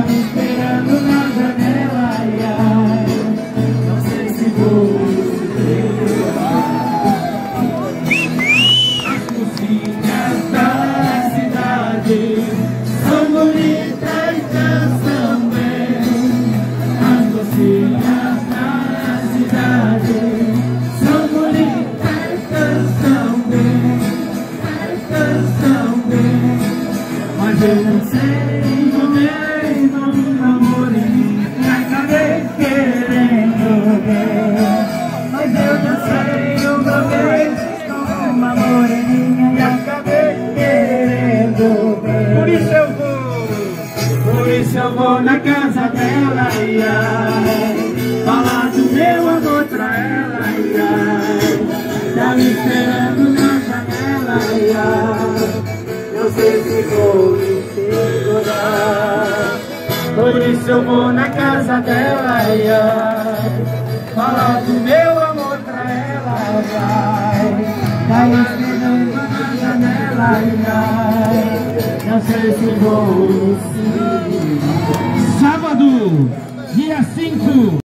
esperando na janela, ai, ai, não sei se vou As cozinhas da cidade são bonitas e dançam bem. As cozinhas da cidade são bonitas e dançam bem. Dançam bem. Mas eu não sei Isso eu vou na casa dela, ai, ai, falar do meu amor pra ela, ai, ai, tá me esperando na janela, ai, ai, não sei se vou me segurar. Por isso eu vou na casa dela, ai, ai, falar do meu amor pra ela, ai, ai, tá me esperando na janela, ai, ai, Sábado, dia 5.